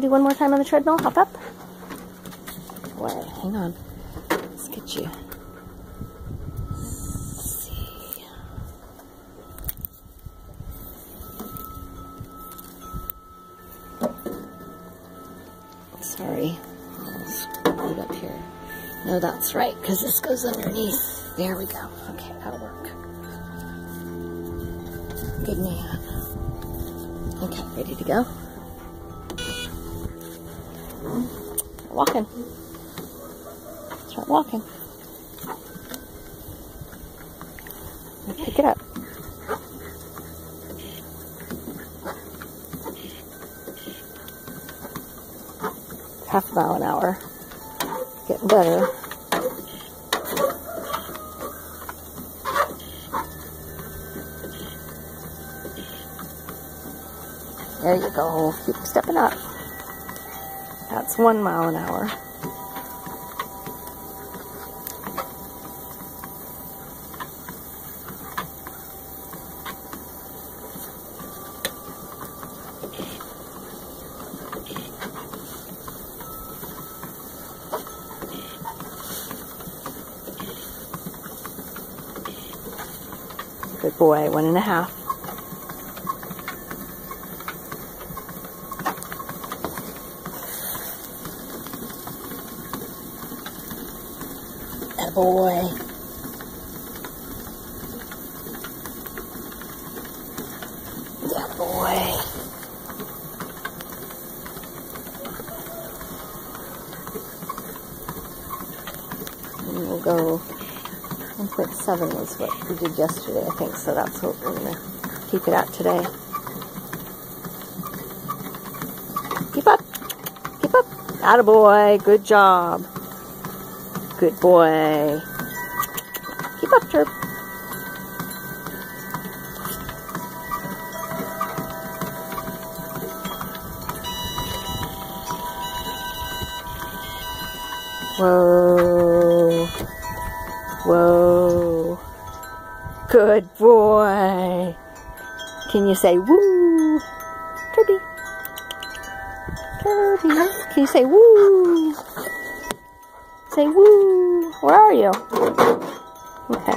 do one more time on the treadmill? Hop up. Wait, hang on. Let's get you. See. Sorry. I'll screw it up here. No, that's right, because this goes underneath. There we go. Okay, that'll work. Good man. Okay, ready to go? Walking. Start walking. Pick it up. Half mile an hour. Getting better. There you go. Keep stepping up. That's one mile an hour. Good boy, one and a half. Boy. Yeah, boy. And we'll go 1.7 was what we did yesterday, I think, so that's what we're going to keep it at today. Keep up. Keep up. Attaboy. Good job. Good boy. Keep up, Turp. Whoa. Whoa. Good boy. Can you say woo? Turby. Turby. Can you say woo? Say woo. Where are you? Okay.